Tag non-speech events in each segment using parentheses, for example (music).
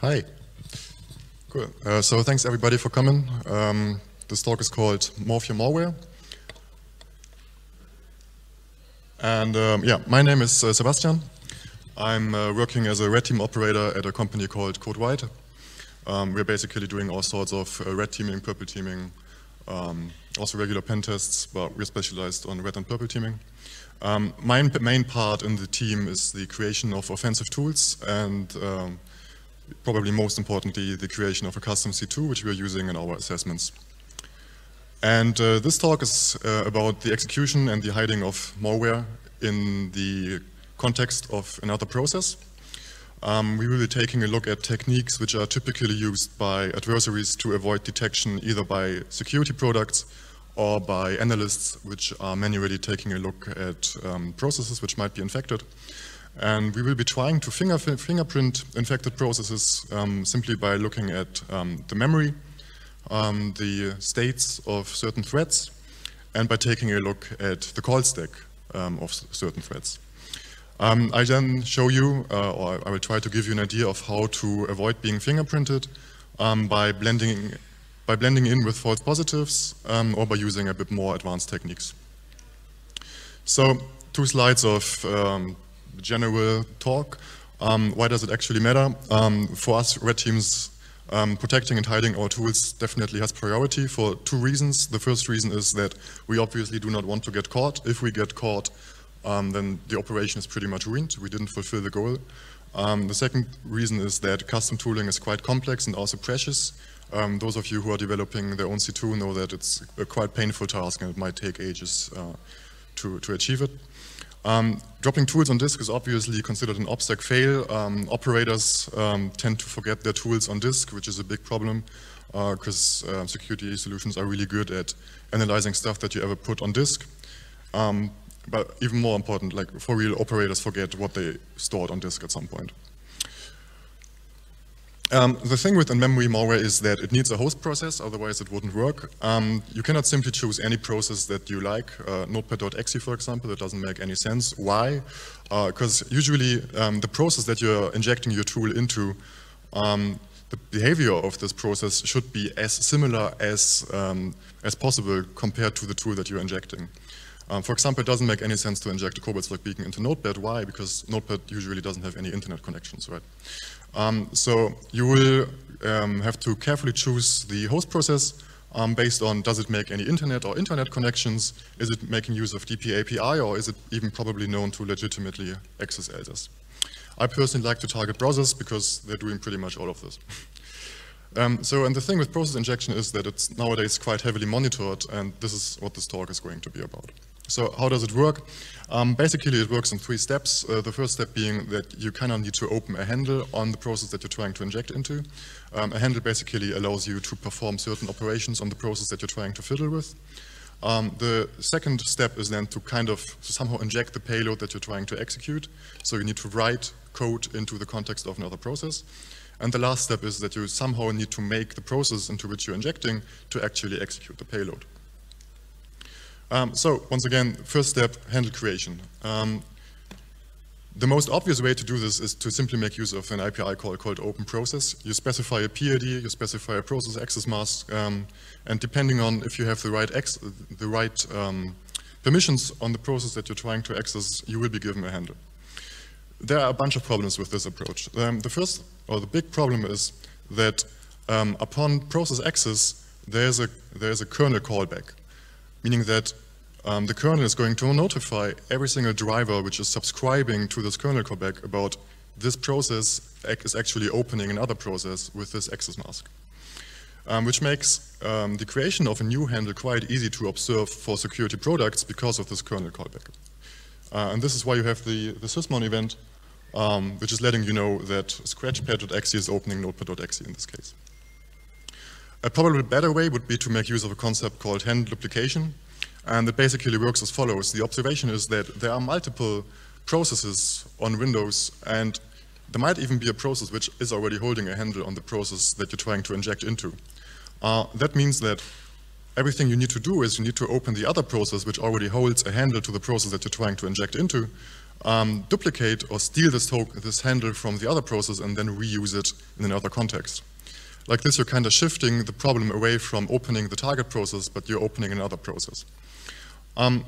Hi. Cool. Uh, so thanks everybody for coming. Um, this talk is called Morphia Malware. And um, yeah, my name is uh, Sebastian. I'm uh, working as a red team operator at a company called Code White. Um, we're basically doing all sorts of uh, red teaming, purple teaming, um, also regular pen tests, but we're specialized on red and purple teaming. Um, my main part in the team is the creation of offensive tools and um, probably most importantly, the creation of a custom C2, which we're using in our assessments. And uh, this talk is uh, about the execution and the hiding of malware in the context of another process. Um, we will be taking a look at techniques which are typically used by adversaries to avoid detection either by security products or by analysts which are manually taking a look at um, processes which might be infected. And we will be trying to finger, fingerprint infected processes um, simply by looking at um, the memory, um, the states of certain threads, and by taking a look at the call stack um, of certain threads. Um, I then show you, uh, or I will try to give you an idea of how to avoid being fingerprinted um, by blending by blending in with false positives or by using a bit more advanced techniques. So two slides of general talk. Um, why does it actually matter? Um, for us, red teams, um, protecting and hiding our tools definitely has priority for two reasons. The first reason is that we obviously do not want to get caught. If we get caught, um, then the operation is pretty much ruined. We didn't fulfill the goal. Um, the second reason is that custom tooling is quite complex and also precious. Um, those of you who are developing their own C2 know that it's a quite painful task and it might take ages uh, to, to achieve it. Um, dropping tools on disk is obviously considered an OPSEC fail. Um, operators um, tend to forget their tools on disk, which is a big problem because uh, uh, security solutions are really good at analyzing stuff that you ever put on disk. Um, but even more important, like for real operators forget what they stored on disk at some point. Um, the thing with in-memory malware is that it needs a host process, otherwise it wouldn't work. Um, you cannot simply choose any process that you like, uh, notepad.exe for example, that doesn't make any sense. Why? Because uh, usually um, the process that you're injecting your tool into, um, the behavior of this process should be as similar as, um, as possible compared to the tool that you're injecting. Um, for example, it doesn't make any sense to inject a Cobalt Slug beacon into Notepad. Why? Because Notepad usually doesn't have any internet connections, right? Um, so you will um, have to carefully choose the host process um, based on does it make any internet or internet connections, is it making use of DP API, or is it even probably known to legitimately access ELSAs. I personally like to target browsers because they're doing pretty much all of this. (laughs) Um, so, and the thing with process injection is that it's nowadays quite heavily monitored, and this is what this talk is going to be about. So how does it work? Um, basically, it works in three steps. Uh, the first step being that you kind of need to open a handle on the process that you're trying to inject into. Um, a handle basically allows you to perform certain operations on the process that you're trying to fiddle with. Um, the second step is then to kind of somehow inject the payload that you're trying to execute. So you need to write code into the context of another process. And the last step is that you somehow need to make the process into which you're injecting to actually execute the payload. Um, so once again, first step, handle creation. Um, the most obvious way to do this is to simply make use of an API call called open process. You specify a PID, you specify a process access mask, um, and depending on if you have the right, the right um, permissions on the process that you're trying to access, you will be given a handle. There are a bunch of problems with this approach. Um, the first, or the big problem is that um, upon process access, there's a, there's a kernel callback meaning that um, the kernel is going to notify every single driver which is subscribing to this kernel callback about this process is actually opening another process with this access mask. Um, which makes um, the creation of a new handle quite easy to observe for security products because of this kernel callback. Uh, and this is why you have the, the sysmon event, um, which is letting you know that scratchpad.exe is opening notepad.exe in this case. A probably better way would be to make use of a concept called handle duplication. And it basically works as follows. The observation is that there are multiple processes on Windows, and there might even be a process which is already holding a handle on the process that you're trying to inject into. Uh, that means that everything you need to do is you need to open the other process which already holds a handle to the process that you're trying to inject into, um, duplicate or steal this, this handle from the other process and then reuse it in another context. Like this, you're kind of shifting the problem away from opening the target process, but you're opening another process. Um,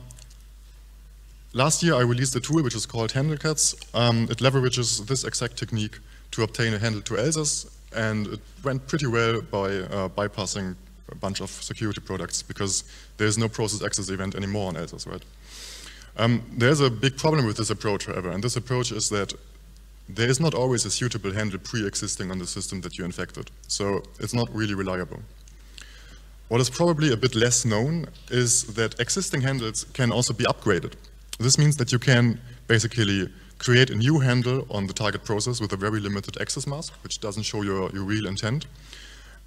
last year, I released a tool which is called HandleCats. Um, it leverages this exact technique to obtain a handle to Elsas, and it went pretty well by uh, bypassing a bunch of security products because there's no process access event anymore on Elsas, right? Um, there's a big problem with this approach, however, and this approach is that there is not always a suitable handle pre-existing on the system that you infected, so it's not really reliable. What is probably a bit less known is that existing handles can also be upgraded. This means that you can basically create a new handle on the target process with a very limited access mask, which doesn't show your, your real intent.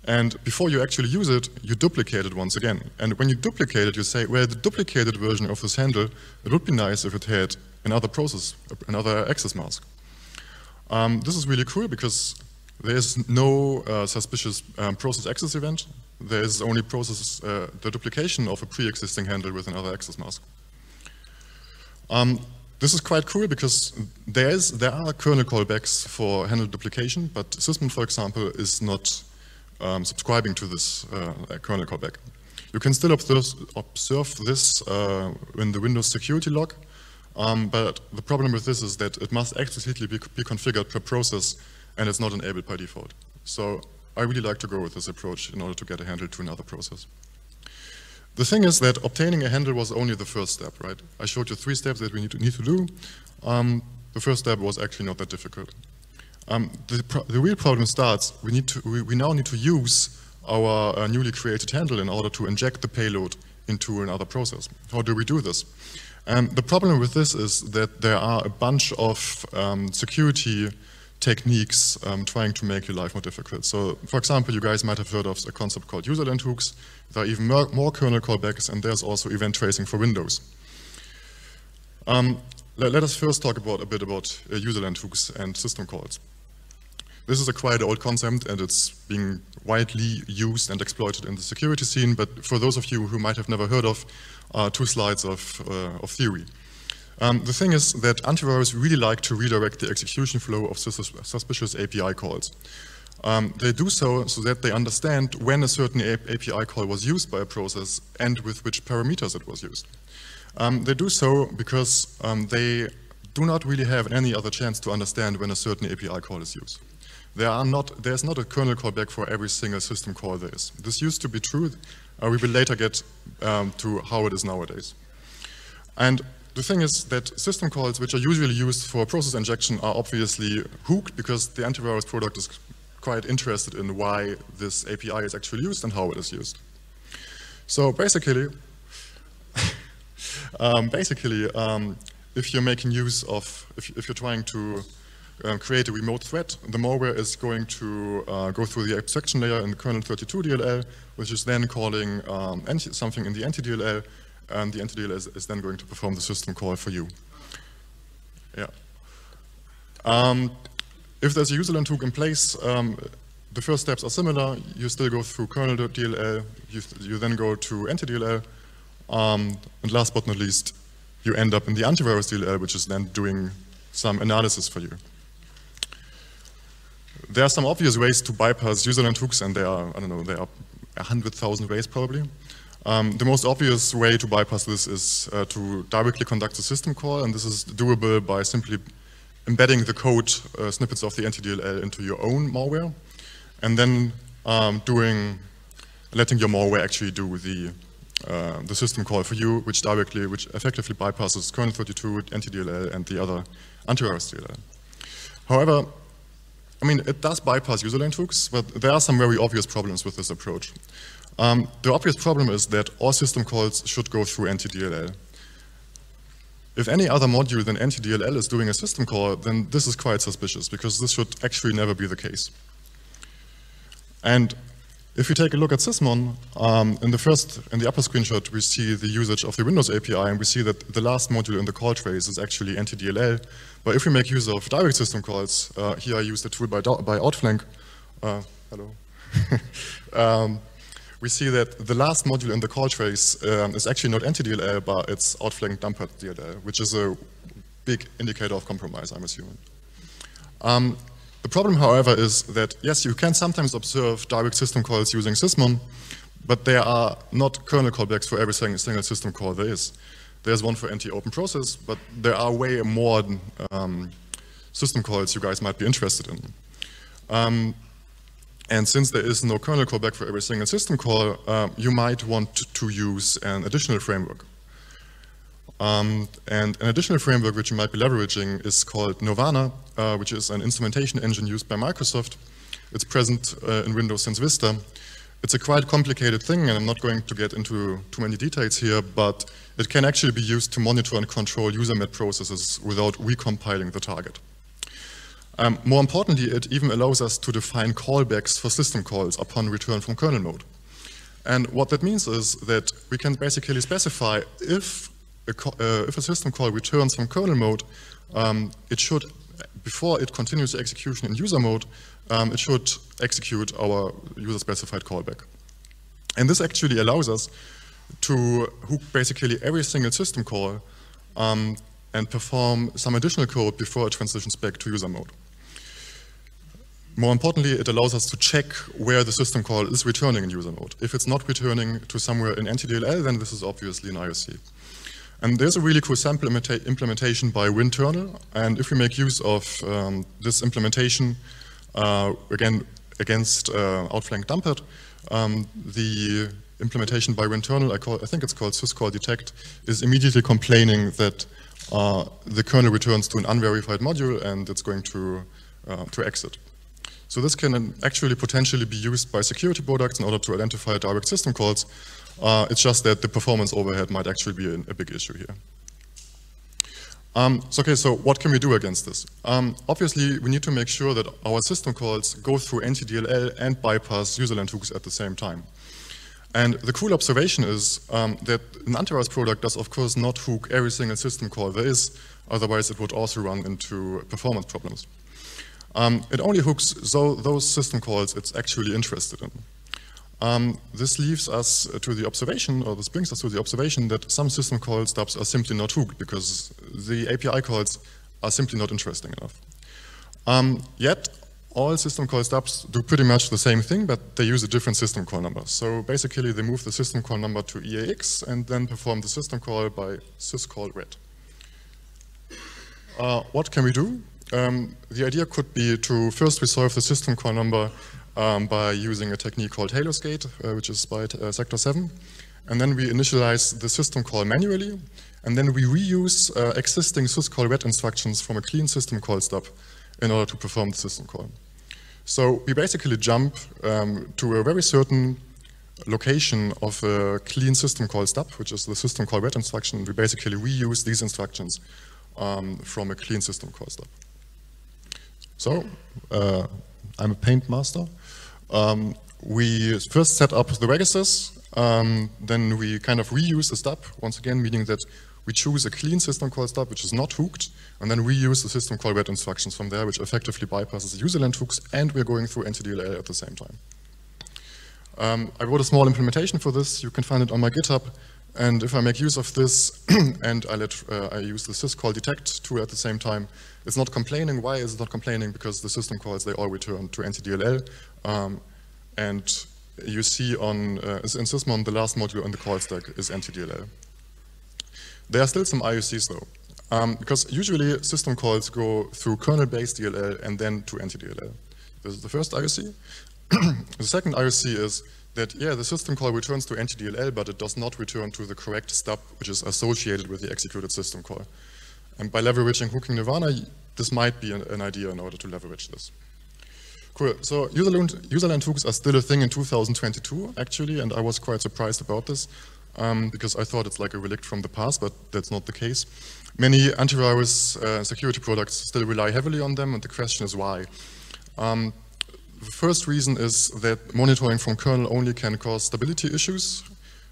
And before you actually use it, you duplicate it once again. And when you duplicate it, you say, well, the duplicated version of this handle, it would be nice if it had another process, another access mask. Um, this is really cool because there is no uh, suspicious um, process access event. There is only process uh, the duplication of a pre-existing handle with another access mask. Um, this is quite cool because there is there are kernel callbacks for handle duplication, but Sysmon, for example, is not um, subscribing to this uh, kernel callback. You can still observe, observe this uh, in the Windows security log, um, but the problem with this is that it must explicitly be, be, configured per process and it's not enabled by default. So I really like to go with this approach in order to get a handle to another process. The thing is that obtaining a handle was only the first step, right? I showed you three steps that we need to, need to do. Um, the first step was actually not that difficult. Um, the, the, real problem starts, we, need to, we, we now need to use our uh, newly created handle in order to inject the payload into another process. How do we do this? Um, the problem with this is that there are a bunch of um, security techniques um, trying to make your life more difficult. So, for example, you guys might have heard of a concept called userland hooks. There are even more, more kernel callbacks, and there's also event tracing for Windows. Um, let, let, us first talk about a bit about uh, userland hooks and system calls. This is a quite old concept, and it's being widely used and exploited in the security scene, but for those of you who might have never heard of, uh, two slides of, uh, of theory. Um, the thing is that antivirus really like to redirect the execution flow of sus suspicious API calls. Um, they do so so that they understand when a certain A API call was used by a process and with which parameters it was used. Um, they do so because um, they do not really have any other chance to understand when a certain API call is used. There are not, there's not a kernel callback for every single system call there is. This used to be true. Uh, we will later get um, to how it is nowadays. And the thing is that system calls, which are usually used for process injection, are obviously hooked because the antivirus product is quite interested in why this API is actually used and how it is used. So basically, (laughs) um, basically, um, if you're making use of, if, if you're trying to uh, create a remote threat, the malware is going to uh, go through the abstraction layer in the kernel 32 DLL, which is then calling um, something in the anti-DLL, and the anti-DLL is, is, then going to perform the system call for you. Yeah. Um, if there's a userland hook in place, um, the first steps are similar. You still go through kernel.dll, you, you then go to anti-DLL, um, and last but not least, you end up in the antivirus DLL, which is then doing some analysis for you. There are some obvious ways to bypass userland hooks, and there are, I don't know, there are 100,000 ways probably. Um, the most obvious way to bypass this is uh, to directly conduct a system call, and this is doable by simply embedding the code uh, snippets of the anti-DLL into your own malware, and then um, doing, letting your malware actually do the uh, the system call for you, which directly, which effectively bypasses kernel 32, anti-DLL, and the other antivirus DLL. However, I mean, it does bypass userland hooks, but there are some very obvious problems with this approach. Um, the obvious problem is that all system calls should go through anti-DLL. If any other module than anti-DLL is doing a system call, then this is quite suspicious, because this should actually never be the case. And if we take a look at Sysmon, um, in the first, in the upper screenshot, we see the usage of the Windows API, and we see that the last module in the call trace is actually anti-DLL. But if we make use of direct system calls, uh, here I use the tool by, by Outflank. Uh, hello. (laughs) um, we see that the last module in the call trace um, is actually not anti-DLL, but it's Outflank dumper DLL, which is a big indicator of compromise, I'm assuming. The problem, however, is that, yes, you can sometimes observe direct system calls using sysmon, but there are not kernel callbacks for every single system call there is. There's one for anti-open process, but there are way more um, system calls you guys might be interested in. Um, and since there is no kernel callback for every single system call, uh, you might want to, to, use an additional framework. Um, and an additional framework which you might be leveraging is called Novana, uh, which is an instrumentation engine used by Microsoft. It's present uh, in Windows since Vista. It's a quite complicated thing, and I'm not going to get into too many details here, but it can actually be used to monitor and control user-made processes without recompiling the target. Um, more importantly, it even allows us to define callbacks for system calls upon return from kernel mode. And what that means is that we can basically specify if a, uh, if a system call returns from kernel mode, um, it should, before it continues the execution in user mode, um, it should execute our user-specified callback. And this actually allows us to hook basically every single system call um, and perform some additional code before it transitions back to user mode. More importantly, it allows us to check where the system call is returning in user mode. If it's not returning to somewhere in NTDLL, then this is obviously an IOC. And there's a really cool sample implementation by WinTernal, and if we make use of um, this implementation, uh, again, against uh, outflank dumpet, um, the implementation by WinTernal, I, call, I think it's called syscall detect, is immediately complaining that uh, the kernel returns to an unverified module and it's going to, uh, to exit. So this can actually potentially be used by security products in order to identify direct system calls. Uh, it's just that the performance overhead might actually be a, a big issue here. Um, so, okay, so what can we do against this? Um, obviously, we need to make sure that our system calls go through NTDLL and bypass userland hooks at the same time. And the cool observation is um, that an antivirus product does, of course, not hook every single system call there is, otherwise it would also run into performance problems. Um, it only hooks those system calls it's actually interested in. Um, this leaves us to the observation, or this brings us to the observation that some system call stubs are simply not hooked because the API calls are simply not interesting enough. Um, yet, all system call stubs do pretty much the same thing, but they use a different system call number. So basically, they move the system call number to EAX and then perform the system call by syscall ret. Uh, what can we do? Um, the idea could be to first resolve the system call number um, by using a technique called Halosgate, uh, which is by uh, Sector 7. And then we initialize the system call manually, and then we reuse uh, existing syscall ret instructions from a clean system call stub in order to perform the system call. So we basically jump um, to a very certain location of a clean system call stub, which is the system call ret instruction. We basically reuse these instructions um, from a clean system call stub. So, uh, I'm a paint master. Um, we first set up the registers, um, then we kind of reuse the stub, once again, meaning that we choose a clean system call stub, which is not hooked, and then reuse the system call ret instructions from there, which effectively bypasses the userland hooks, and we're going through NTDLL at the same time. Um, I wrote a small implementation for this. You can find it on my GitHub. And if I make use of this (clears throat) and I, let, uh, I use the syscall detect tool at the same time, it's not complaining. Why is it not complaining? Because the system calls, they all return to NTDLL. Um, and you see on uh, in Sysmon, the last module on the call stack is NTDLL. There are still some IOCs though. Um, because usually system calls go through kernel-based DLL and then to NTDLL. This is the first IOC. (clears throat) the second IOC is that, yeah, the system call returns to NTDLL, but it does not return to the correct stub, which is associated with the executed system call. And by leveraging hooking Nirvana, this might be an, an idea in order to leverage this. Cool. So userland, hooks are still a thing in 2022, actually, and I was quite surprised about this um, because I thought it's like a relic from the past, but that's not the case. Many antivirus uh, security products still rely heavily on them, and the question is why. Um, the first reason is that monitoring from kernel only can cause stability issues,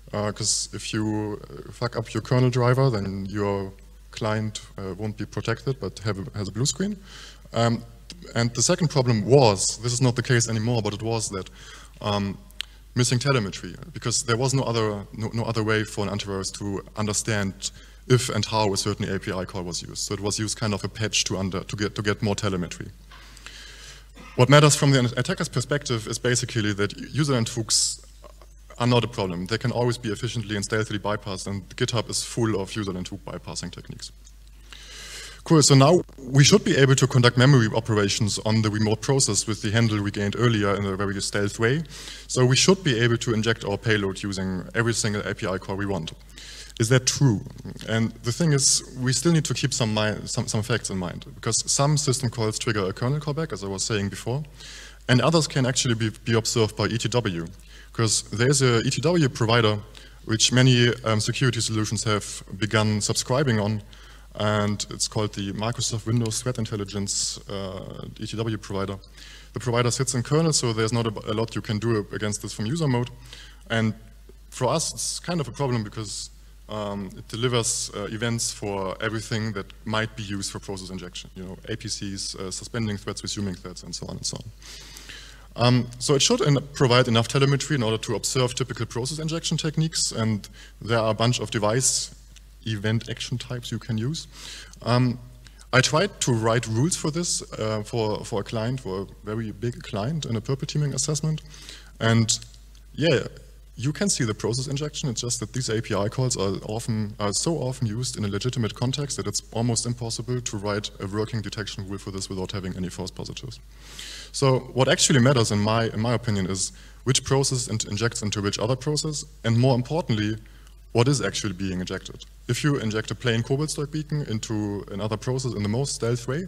because uh, if you uh, fuck up your kernel driver, then your client uh, won't be protected, but have a, has a blue screen. Um, and the second problem was, this is not the case anymore, but it was that um, missing telemetry, because there was no other, no, no, other way for an antivirus to understand if and how a certain API call was used. So it was used kind of a patch to, under, to, get, to get more telemetry. What matters from the attacker's perspective is basically that userland hooks are not a problem. They can always be efficiently and stealthily bypassed, and GitHub is full of userland hook bypassing techniques. Cool, so now we should be able to conduct memory operations on the remote process with the handle we gained earlier in a very stealth way. So we should be able to inject our payload using every single API call we want. Is that true? And the thing is, we still need to keep some, mind, some, some facts in mind, because some system calls trigger a kernel callback, as I was saying before, and others can actually be, be observed by ETW, because there's a ETW provider which many um, security solutions have begun subscribing on, and it's called the Microsoft Windows Threat Intelligence uh, ETW provider. The provider sits in kernel, so there's not a, a, lot you can do against this from user mode. And for us, it's kind of a problem because um, it delivers uh, events for everything that might be used for process injection. You know, APCs, uh, suspending threads, resuming threads, and so on and so on. Um, so it should provide enough telemetry in order to observe typical process injection techniques, and there are a bunch of device event action types you can use. Um, I tried to write rules for this uh, for, for a client, for a very big client in a purple teaming assessment. And yeah, you can see the process injection. It's just that these API calls are often are so often used in a legitimate context that it's almost impossible to write a working detection rule for this without having any false positives. So what actually matters, in my in my opinion, is which process injects into which other process, and more importantly, what is actually being injected. If you inject a plain Cobalt beacon into another process in the most stealth way,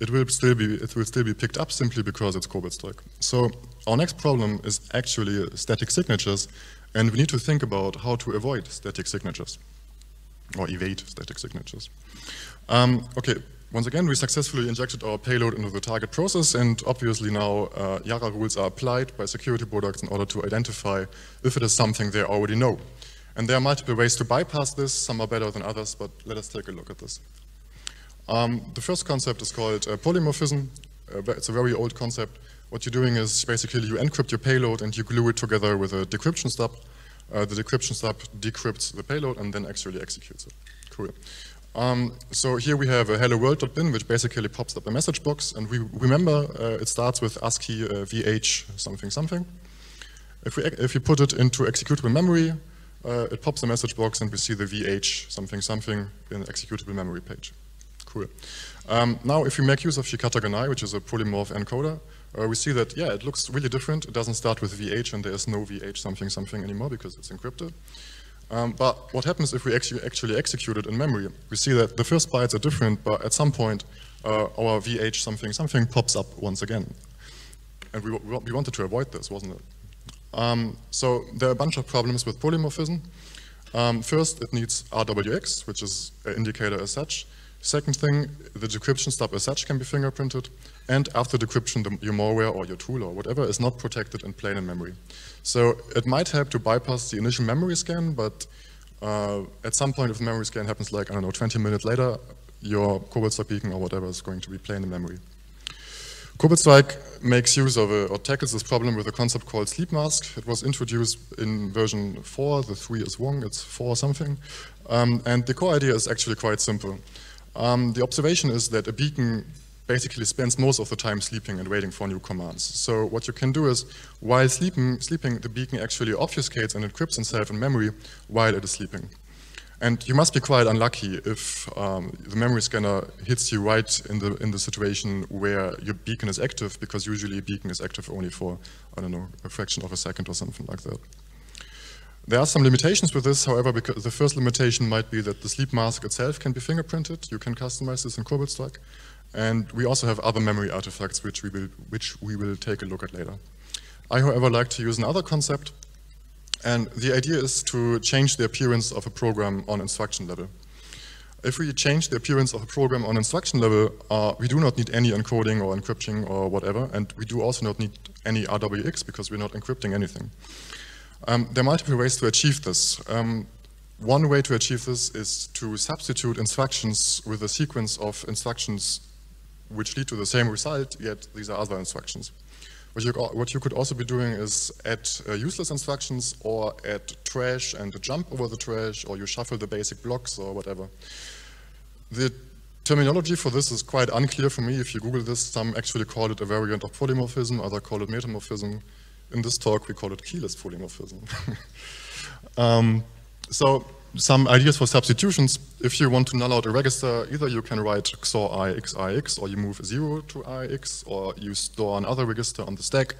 it will still be it will still be picked up simply because it's Cobalt strike. So our next problem is actually static signatures, and we need to think about how to avoid static signatures or evade static signatures. Um, okay, once again, we successfully injected our payload into the target process, and obviously now uh, Yara rules are applied by security products in order to identify if it is something they already know. And there are multiple ways to bypass this. Some are better than others, but let us take a look at this. Um, the first concept is called uh, polymorphism. Uh, it's a very old concept. What you're doing is basically you encrypt your payload and you glue it together with a decryption stub. Uh, the decryption stub decrypts the payload and then actually executes it. Cool. Um, so here we have a hello world.bin, which basically pops up a message box. And we remember uh, it starts with ASCII uh, VH something something. If we, if we put it into executable memory, uh, it pops a message box and we see the VH something something in executable memory page. Cool. Um, now, if we make use of Shikata Ganai, which is a polymorph encoder, uh, we see that, yeah, it looks really different. It doesn't start with VH and there is no VH something something anymore because it's encrypted. Um, but what happens if we actually, actually execute it in memory? We see that the first bytes are different, but at some point, uh, our VH something something pops up once again. And we, we wanted to avoid this, wasn't it? Um, so there are a bunch of problems with polymorphism. Um, first, it needs RWX, which is an indicator as such. Second thing, the decryption stub as such can be fingerprinted. And after decryption, the, your malware or your tool or whatever is not protected in plain in memory. So it might help to bypass the initial memory scan, but uh, at some point if the memory scan happens like, I don't know, 20 minutes later, your Cobalt Strike beacon or whatever is going to be plain in memory. Cobalt Strike makes use of a, or tackles this problem with a concept called sleep mask. It was introduced in version 4, the 3 is wrong, it's 4 something. Um, and the core idea is actually quite simple. Um, the observation is that a beacon basically spends most of the time sleeping and waiting for new commands. So what you can do is, while sleeping, sleeping the beacon actually obfuscates and encrypts itself in memory while it is sleeping. And you must be quite unlucky if um, the memory scanner hits you right in the in the situation where your beacon is active, because usually a beacon is active only for, I don't know, a fraction of a second or something like that. There are some limitations with this, however, because the first limitation might be that the sleep mask itself can be fingerprinted. You can customize this in Strike. And we also have other memory artifacts which we will, which we will take a look at later. I, however, like to use another concept and the idea is to change the appearance of a program on instruction level. If we change the appearance of a program on instruction level, uh, we do not need any encoding or encryption or whatever, and we do also not need any RWX because we're not encrypting anything. Um, there are multiple ways to achieve this. Um, one way to achieve this is to substitute instructions with a sequence of instructions which lead to the same result, yet these are other instructions. What you, what you could also be doing is add uh, useless instructions or add trash and jump over the trash or you shuffle the basic blocks or whatever. The terminology for this is quite unclear for me. If you Google this, some actually call it a variant of polymorphism, others call it metamorphism. In this talk, we call it keyless polymorphism. (laughs) um, so some ideas for substitutions. If you want to null out a register, either you can write XOR IX IX, or you move 0 to IX, or you store another register on the stack,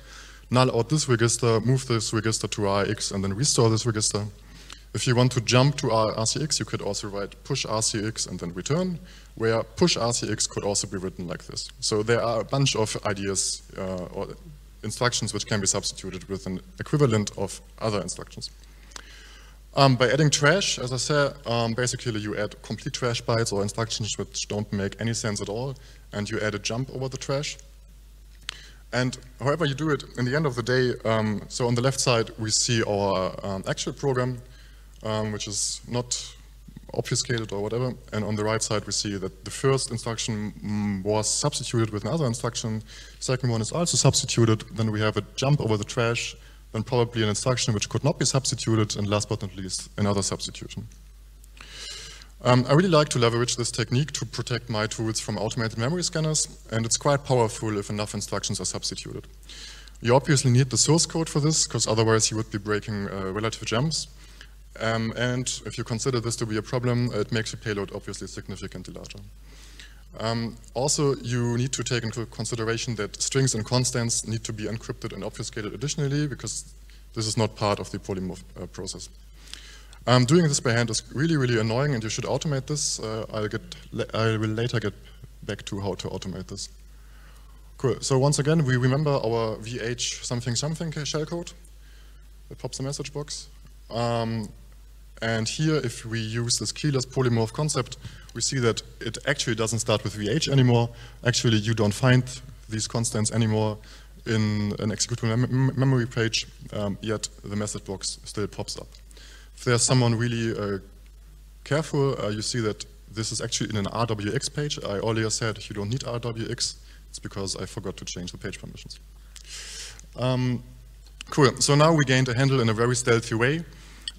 null out this register, move this register to IX, and then restore this register. If you want to jump to RCX, you could also write push RCX and then return, where push RCX could also be written like this. So there are a bunch of ideas uh, or instructions which can be substituted with an equivalent of other instructions. Um, by adding trash, as I said, um, basically you add complete trash bytes or instructions which don't make any sense at all, and you add a jump over the trash. And however you do it, in the end of the day, um, so on the left side we see our um, actual program, um, which is not obfuscated or whatever, and on the right side we see that the first instruction mm, was substituted with another instruction, second one is also substituted, then we have a jump over the trash, then probably an instruction which could not be substituted, and last but not least, another substitution. Um, I really like to leverage this technique to protect my tools from automated memory scanners, and it's quite powerful if enough instructions are substituted. You obviously need the source code for this, because otherwise you would be breaking uh, relative jumps. Um, and if you consider this to be a problem, it makes the payload obviously significantly larger. Um, also, you need to take into consideration that strings and constants need to be encrypted and obfuscated additionally because this is not part of the polymorph uh, process. Um, doing this by hand is really, really annoying and you should automate this. Uh, I'll get, I will later get back to how to automate this. Cool, so once again, we remember our VH something something shellcode that pops a message box. Um, and here, if we use this keyless polymorph concept, we see that it actually doesn't start with VH anymore. Actually, you don't find these constants anymore in an executable mem memory page, um, yet the message box still pops up. If there's someone really uh, careful, uh, you see that this is actually in an RWX page. I earlier said you don't need RWX. It's because I forgot to change the page permissions. Um, cool, so now we gained a handle in a very stealthy way.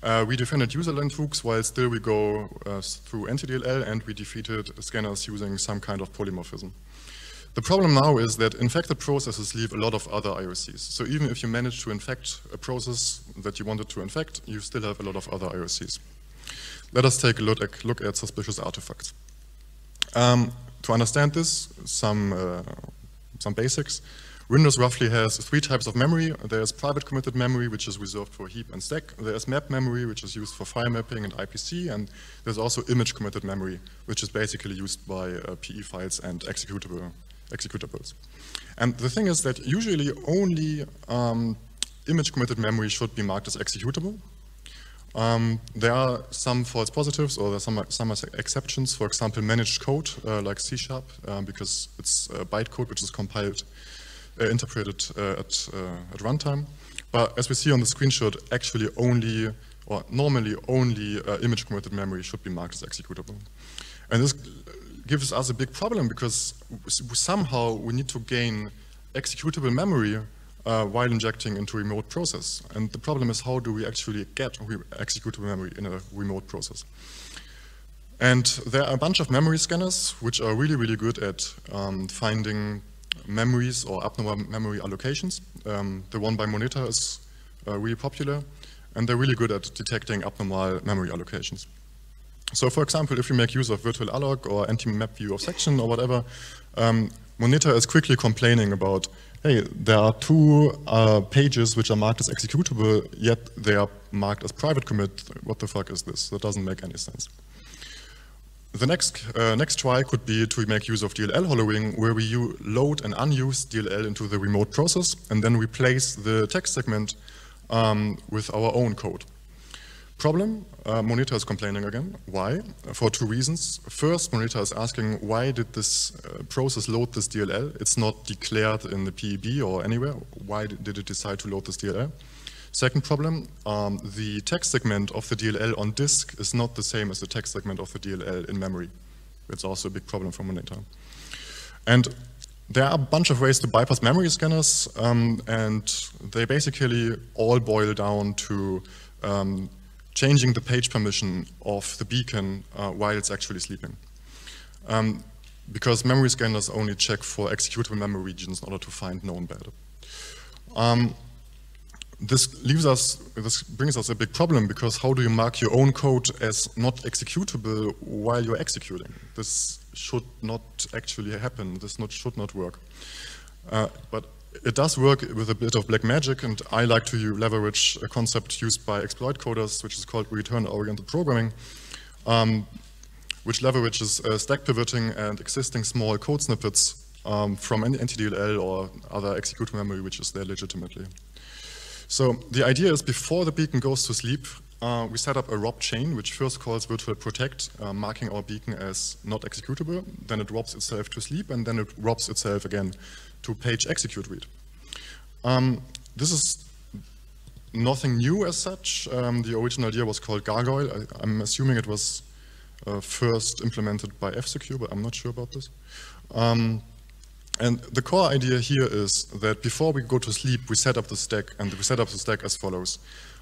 Uh, we defended userland hooks while still we go uh, through NTDLL and we defeated scanners using some kind of polymorphism. The problem now is that infected processes leave a lot of other IOCs. So even if you manage to infect a process that you wanted to infect, you still have a lot of other IOCs. Let us take a look at, look at suspicious artifacts. Um, to understand this, some, uh, some basics. Windows roughly has three types of memory. There's private committed memory, which is reserved for heap and stack. There's map memory, which is used for file mapping and IPC. And there's also image committed memory, which is basically used by uh, PE files and executable, executables. And the thing is that usually only um, image committed memory should be marked as executable. Um, there are some false positives or there are some, some exceptions, for example, managed code uh, like C Sharp, um, because it's uh, bytecode which is compiled interpreted uh, at, uh, at runtime. But as we see on the screenshot, actually only, or normally only image committed memory should be marked as executable. And this gives us a big problem because somehow we need to gain executable memory uh, while injecting into remote process. And the problem is how do we actually get executable memory in a remote process? And there are a bunch of memory scanners which are really, really good at um, finding memories or abnormal memory allocations. Um, the one by Moneta is uh, really popular, and they're really good at detecting abnormal memory allocations. So for example, if you make use of virtual alloc or anti-map view of section or whatever, um, Moneta is quickly complaining about, hey, there are two uh, pages which are marked as executable, yet they are marked as private commit. What the fuck is this? That doesn't make any sense. The next, uh, next try could be to make use of DLL hollowing, where we load an unused DLL into the remote process and then replace the text segment um, with our own code. Problem, uh, Moneta is complaining again. Why? For two reasons. First, Moneta is asking, why did this uh, process load this DLL? It's not declared in the PEB or anywhere. Why did it decide to load this DLL? Second problem, um, the text segment of the DLL on disk is not the same as the text segment of the DLL in memory. It's also a big problem for Moneta. And there are a bunch of ways to bypass memory scanners, um, and they basically all boil down to um, changing the page permission of the beacon uh, while it's actually sleeping. Um, because memory scanners only check for executable memory regions in order to find known bad. This leaves us, this brings us a big problem because how do you mark your own code as not executable while you're executing? This should not actually happen. This not, should not work. Uh, but it does work with a bit of black magic, and I like to leverage a concept used by exploit coders, which is called return-oriented programming, um, which leverages uh, stack pivoting and existing small code snippets um, from any NTDLL or other executable memory which is there legitimately. So the idea is before the beacon goes to sleep, uh, we set up a rob chain, which first calls virtual protect, uh, marking our beacon as not executable. Then it robs itself to sleep, and then it robs itself again to page execute read. Um, this is nothing new as such. Um, the original idea was called Gargoyle. I, am assuming it was uh, first implemented by F-Secure, but I'm not sure about this. Um, and the core idea here is that before we go to sleep, we set up the stack, and we set up the stack as follows.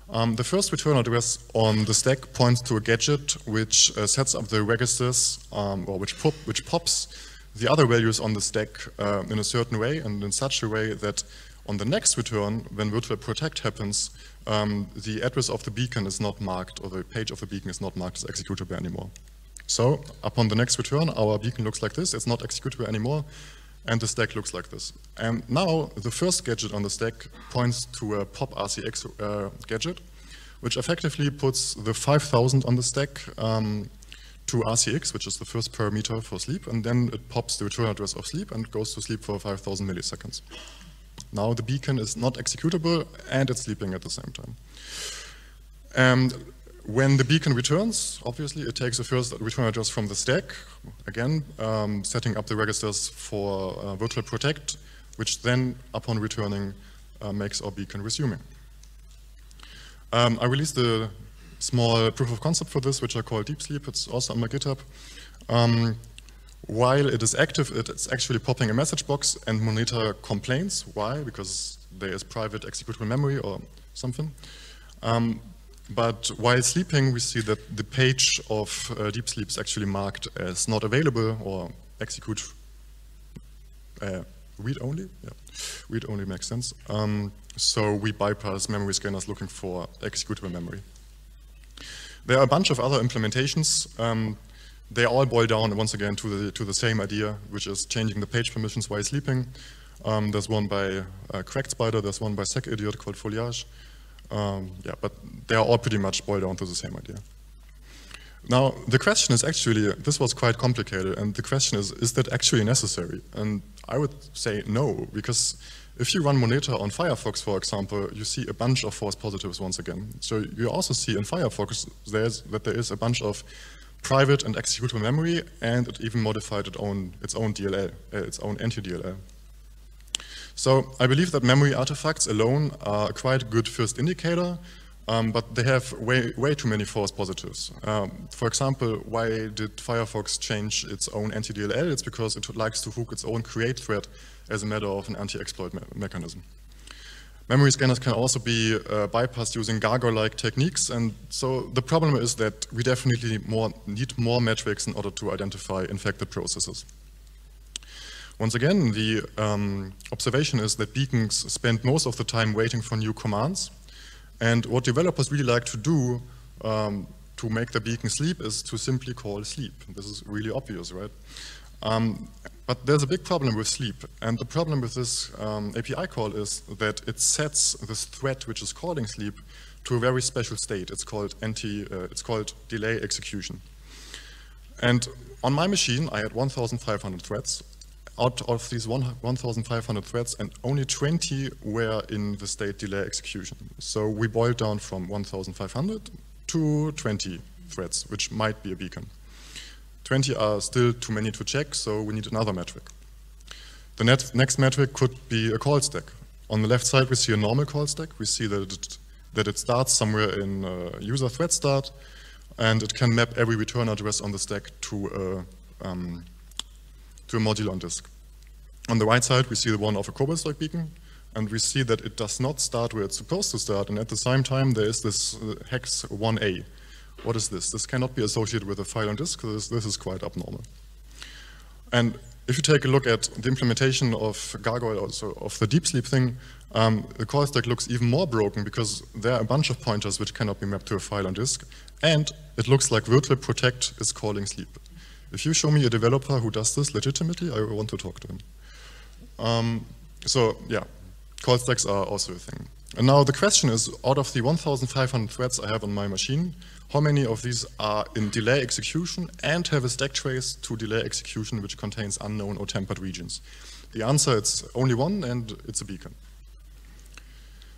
Um, the first return address on the stack points to a gadget which uh, sets up the registers, um, or which, pop, which, pops the other values on the stack uh, in a certain way, and in such a way that on the next return, when virtual protect happens, um, the address of the beacon is not marked, or the page of the beacon is not marked as executable anymore. So upon the next return, our beacon looks like this. It's not executable anymore and the stack looks like this. And now the first gadget on the stack points to a pop RCX uh, gadget, which effectively puts the 5000 on the stack um, to RCX, which is the first parameter for sleep, and then it pops the return address of sleep and goes to sleep for 5000 milliseconds. Now the beacon is not executable and it's sleeping at the same time. And when the beacon returns, obviously it takes the first return address from the stack, again, um, setting up the registers for uh, virtual protect, which then, upon returning, uh, makes our beacon resuming. Um, I released a small proof of concept for this, which I call Deep Sleep. It's also on my GitHub. Um, while it is active, it's actually popping a message box, and Moneta complains. Why? Because there is private executable memory or something. Um, but while sleeping, we see that the page of uh, deep sleep is actually marked as not available or execute uh, read only. Yeah, read only makes sense. Um, so we bypass memory scanners looking for executable memory. There are a bunch of other implementations. Um, they all boil down once again to the to the same idea, which is changing the page permissions while sleeping. Um, there's one by uh, Cracked Spider. There's one by SecIdiot called Foliage. Um, yeah, but they are all pretty much boiled down to the same idea. Now, the question is actually, this was quite complicated, and the question is, is that actually necessary? And I would say no, because if you run Moneta on Firefox, for example, you see a bunch of false positives once again. So you also see in Firefox that there is a bunch of private and executable memory, and it even modified its own, its own DLL, uh, its own anti-DLL. So I believe that memory artifacts alone are a quite good first indicator, um, but they have way, way too many false positives. Um, for example, why did Firefox change its own anti-DLL? It's because it likes to hook its own create thread as a matter of an anti-exploit me mechanism. Memory scanners can also be uh, bypassed using Gargoyle-like techniques, and so the problem is that we definitely more, need more metrics in order to identify infected processes. Once again, the um, observation is that beacons spend most of the time waiting for new commands. And what developers really like to do um, to make the beacon sleep is to simply call sleep. This is really obvious, right? Um, but there's a big problem with sleep. And the problem with this um, API call is that it sets this thread which is calling sleep to a very special state. It's called anti, uh, it's called delay execution. And on my machine, I had 1,500 threads, out of these 1,500 threads, and only 20 were in the state delay execution. So we boiled down from 1,500 to 20 threads, which might be a beacon. 20 are still too many to check, so we need another metric. The net, next metric could be a call stack. On the left side, we see a normal call stack. We see that it, that it starts somewhere in uh, user thread start, and it can map every return address on the stack to a um, to a module on disk. On the right side, we see the one of a Cobalt beacon, and we see that it does not start where it's supposed to start, and at the same time, there is this uh, hex 1a. What is this? This cannot be associated with a file on disk, this, this is quite abnormal. And if you take a look at the implementation of Gargoyle, also of the deep sleep thing, um, the call stack looks even more broken because there are a bunch of pointers which cannot be mapped to a file on disk, and it looks like virtual protect is calling sleep. If you show me a developer who does this legitimately, I want to talk to him. Um, so yeah, call stacks are also a thing. And now the question is, out of the 1,500 threads I have on my machine, how many of these are in delay execution and have a stack trace to delay execution which contains unknown or tempered regions? The answer is only one, and it's a beacon.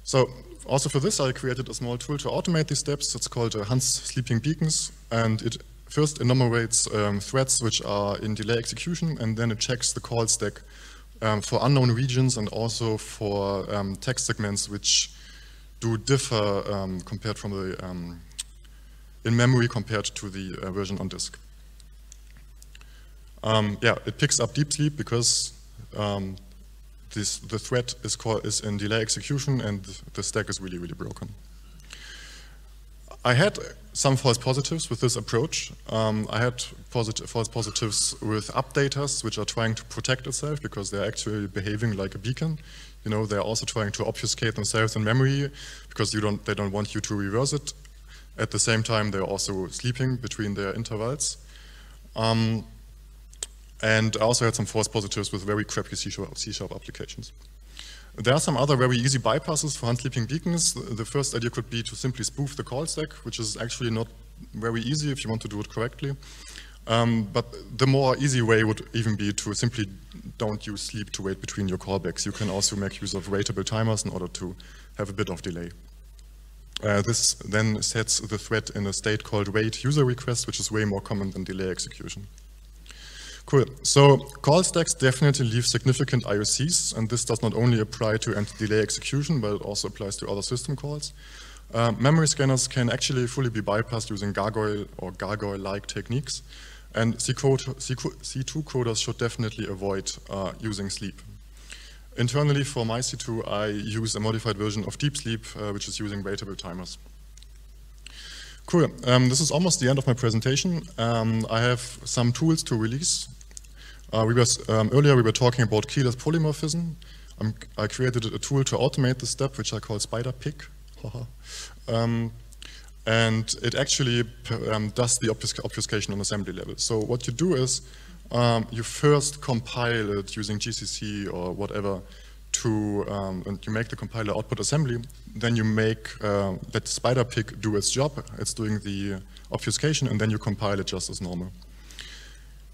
So also for this, I created a small tool to automate these steps. It's called uh, Hans Sleeping Beacons, and it first enumerates um, threads which are in delay execution, and then it checks the call stack um, for unknown regions and also for um, text segments which do differ um, compared from the um, in memory compared to the uh, version on disk. Yeah, it picks up deep sleep because this, the thread is, called, is in delay execution and the stack is really, really broken. I had some false positives with this approach. Um, I had posit false positives with updaters, which are trying to protect itself because they're actually behaving like a beacon. You know, they're also trying to obfuscate themselves in memory because you don't, they don't want you to reverse it. At the same time, they're also sleeping between their intervals. Um, and I also had some false positives with very crappy C-sharp applications. There are some other very easy bypasses for unsleeping beacons. The first idea could be to simply spoof the call stack, which is actually not very easy if you want to do it correctly. Um, but the more easy way would even be to simply don't use sleep to wait between your callbacks. You can also make use of waitable timers in order to have a bit of delay. Uh, this then sets the thread in a state called wait user request, which is way more common than delay execution. Cool. So call stacks definitely leave significant IOCs, and this does not only apply to anti-delay execution, but it also applies to other system calls. Uh, memory scanners can actually fully be bypassed using gargoyle or gargoyle-like techniques, and C2 coders should definitely avoid uh, using sleep. Internally for my C2, I use a modified version of Deep Sleep, uh, which is using waitable timers. Cool. Um, this is almost the end of my presentation. Um, I have some tools to release uh, we were, um, earlier we were talking about keyless polymorphism. Um, I created a tool to automate the step, which I call spider pick. (laughs) um, and it actually um, does the obfuscation on assembly level. So what you do is um, you first compile it using GCC or whatever to, um, and you make the compiler output assembly. Then you make uh, let spider pick do its job. It's doing the obfuscation, and then you compile it just as normal.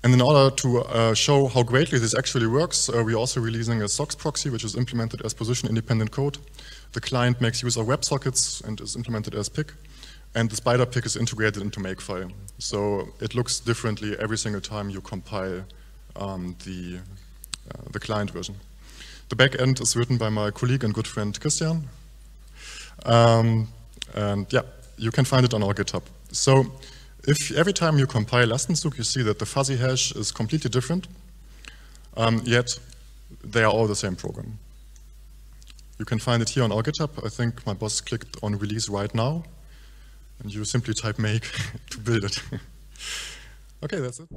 And in order to uh, show how greatly this actually works, uh, we're also releasing a SOX proxy, which is implemented as position-independent code. The client makes use of WebSockets and is implemented as PIC. And the spider pick is integrated into Makefile. So it looks differently every single time you compile um, the, uh, the client version. The backend is written by my colleague and good friend Christian. Um, and yeah, you can find it on our GitHub. So if every time you compile Lastenzug, you see that the fuzzy hash is completely different, um, yet they are all the same program. You can find it here on our GitHub. I think my boss clicked on release right now, and you simply type make (laughs) to build it. (laughs) okay, that's it.